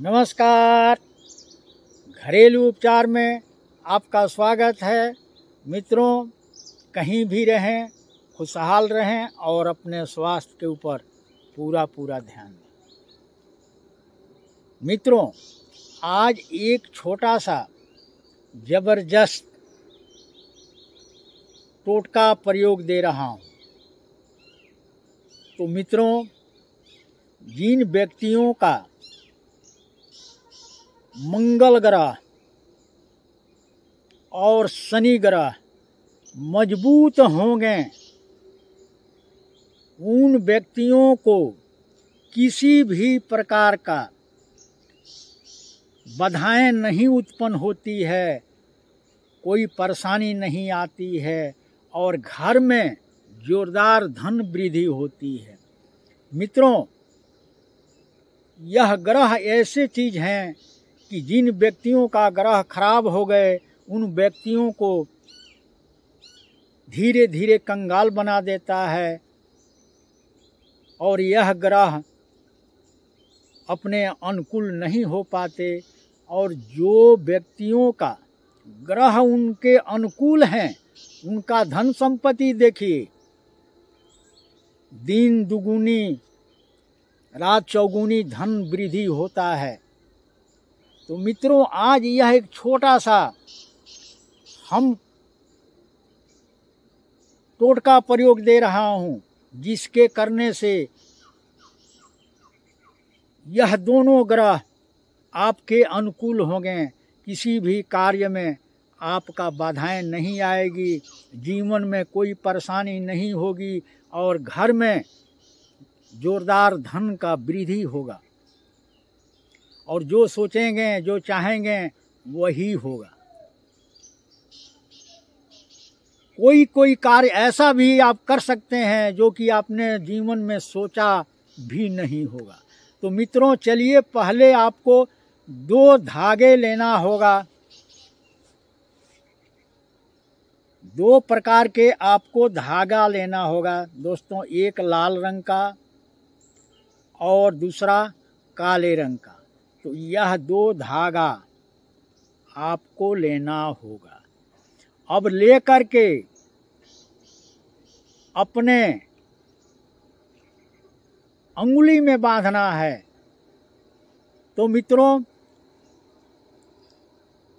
नमस्कार। घरेलू उपचार में आपका स्वागत है। मित्रों, कहीं भी रहें, खुशहाल रहें और अपने स्वास्थ्य के ऊपर पूरा पूरा ध्यान दें। मित्रों, आज एक छोटा सा ज़बरदस्त टोटका प्रयोग दे रहा हूँ। तो मित्रों, जिन व्यक्तियों का मंगल ग्रह और शनि ग्रह मज़बूत होंगे। उन व्यक्तियों को किसी भी प्रकार का बाधाएँ नहीं उत्पन्न होती है, कोई परेशानी नहीं आती है और घर में जोरदार धन वृद्धि होती है। मित्रों, यह ग्रह ऐसे चीज़ हैं कि जिन व्यक्तियों का ग्रह खराब हो गए, उन व्यक्तियों को धीरे धीरे कंगाल बना देता है और यह ग्रह अपने अनुकूल नहीं हो पाते और जो व्यक्तियों का ग्रह उनके अनुकूल हैं, उनका धन संपत्ति देखिए। दिन दुगुनी, रात चौगुनी धन वृद्धि होता है। तो मित्रों, आज यह एक छोटा सा हम टोटका प्रयोग दे रहा हूँ, जिसके करने से यह दोनों ग्रह आपके अनुकूल होंगे किसी भी कार्य में आपका बाधाएँ नहीं आएगी, जीवन में कोई परेशानी नहीं होगी, और घर में जोरदार धन का वृद्धि होगा। और जो सोचेंगे, जो चाहेंगे, वही होगा। कोई कोई कार्य ऐसा भी आप कर सकते हैं जो कि आपने जीवन में सोचा भी नहीं होगा। तो मित्रों, चलिए पहले आपको दो धागे लेना होगा। दो प्रकार के आपको धागा लेना होगा। दोस्तों, एक लाल रंग का और दूसरा काले रंग का। तो यह दो धागा आपको लेना होगा। अब ले करके अपने अंगुली में बांधना है। तो मित्रों,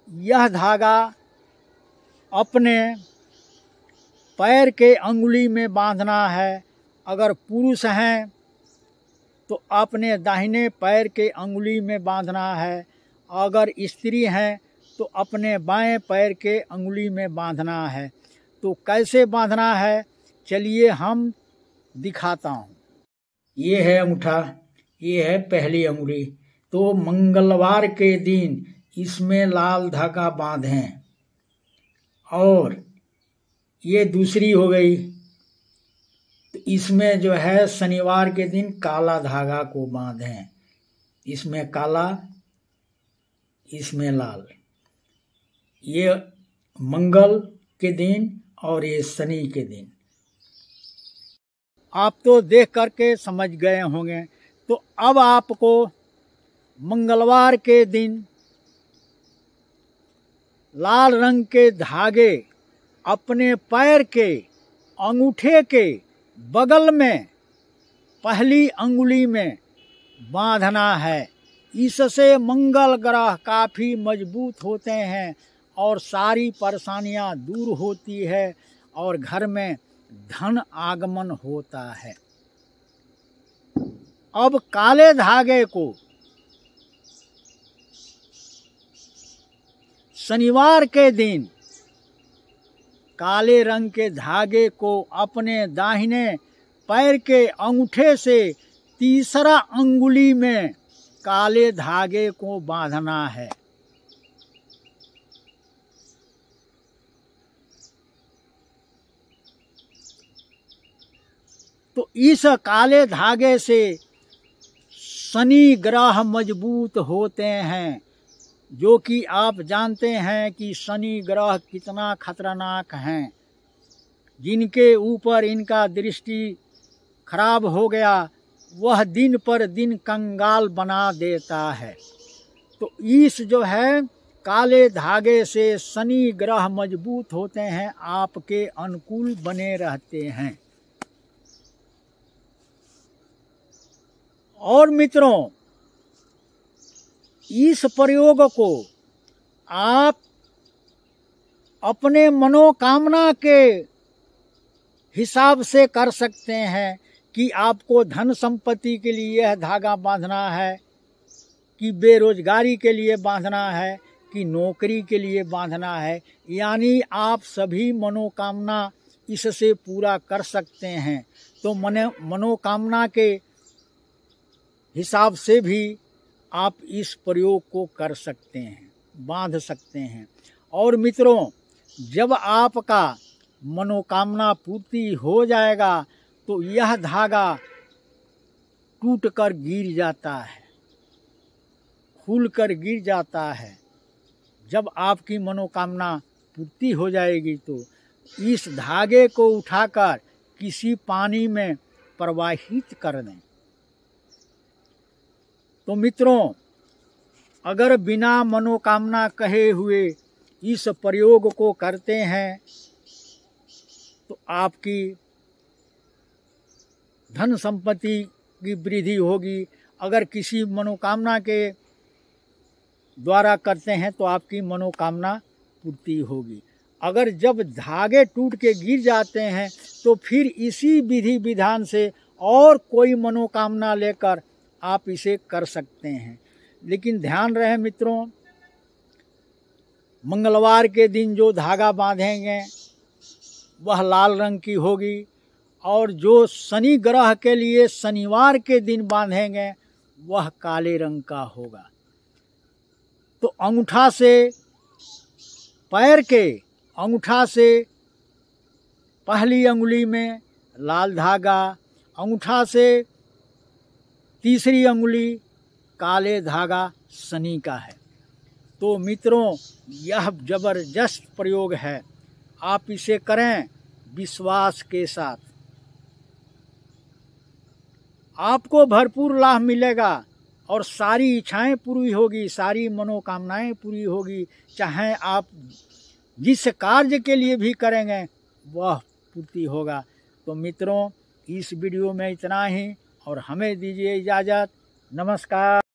यह धागा अपने पैर के अंगुली में बांधना है। अगर पुरुष हैं तो अपने दाहिने पैर के अंगुली में बांधना है। अगर स्त्री हैं तो अपने बाएँ पैर के अंगुली में बांधना है। तो कैसे बांधना है? चलिए हम दिखाता हूँ। ये है अंगूठा, ये है पहली अंगुली। तो मंगलवार के दिन इसमें लाल धागा बांधें। और ये दूसरी हो गई। इसमें जो है शनिवार के दिन काला धागा को बांधें। इसमें काला, इसमें लाल। ये मंगल के दिन और ये शनि के दिन। आप तो देख करके समझ गए होंगे। तो अब आपको मंगलवार के दिन लाल रंग के धागे अपने पैर के, अंगूठे के बगल में, पहली अंगुली में बांधना है। इससे मंगल ग्रह काफ़ी मज़बूत होते हैं और सारी परेशानियाँ दूर होती है और घर में धन आगमन होता है। अब काले धागे को शनिवार के दिन काले रंग के धागे को अपने दाहिने पैर के अंगूठे से तीसरा अंगुली में काले धागे को बांधना है। तो इस काले धागे से शनि ग्रह मज़बूत होते हैं। जो कि आप जानते हैं कि शनि ग्रह कितना खतरनाक हैं। जिनके ऊपर इनका दृष्टि खराब हो गया, वह दिन पर दिन कंगाल बना देता है। तो इस जो है, काले धागे से शनि ग्रह मज़बूत होते हैं, आपके अनुकूल बने रहते हैं। और मित्रों इस प्रयोग को आप अपने मनोकामना के हिसाब से कर सकते हैं कि आपको धन संपत्ति के लिए यह धागा बांधना है, कि बेरोजगारी के लिए बांधना है, कि नौकरी के लिए बांधना है। यानी आप सभी मनोकामना इससे पूरा कर सकते हैं। तो मन, मनोकामना के हिसाब से भी आप इस प्रयोग को कर सकते हैं, बाँध सकते हैं। और मित्रों, जब आपका मनोकामना पूर्ति हो जाएगा तो यह धागा टूट कर गिर जाता है खुल कर गिर जाता है। जब आपकी मनोकामना पूर्ति हो जाएगी तो इस धागे को उठाकर किसी पानी में प्रवाहित कर दें। तो मित्रों, अगर बिना मनोकामना कहे हुए इस प्रयोग को करते हैं तो आपकी धन संपत्ति की वृद्धि होगी। अगर किसी मनोकामना के द्वारा करते हैं तो आपकी मनोकामना पूर्ति होगी। अगर जब धागे टूट के गिर जाते हैं तो फिर इसी विधि विधान से और कोई मनोकामना लेकर आप इसे कर सकते हैं। लेकिन ध्यान रहे मित्रों, मंगलवार के दिन जो धागा बांधेंगे, वह लाल रंग की होगी और जो शनि ग्रह के लिए शनिवार के दिन बांधेंगे, वह काले रंग का होगा। तो अंगूठा से पैर के अंगूठा से पहली अंगुली में लाल धागा, अंगूठा से तीसरी अंगुली काले धागा शनि का है। तो मित्रों, यह ज़बरदस्त प्रयोग है। आप इसे करें विश्वास के साथ। आपको भरपूर लाभ मिलेगा और सारी इच्छाएँ पूरी होगी, सारी मनोकामनाएँ पूरी होगी। चाहे आप जिस कार्य के लिए भी करेंगे, वह पूर्ति होगा। तो मित्रों, इस वीडियो में इतना ही। और हमें दीजिए इजाज़त। नमस्कार।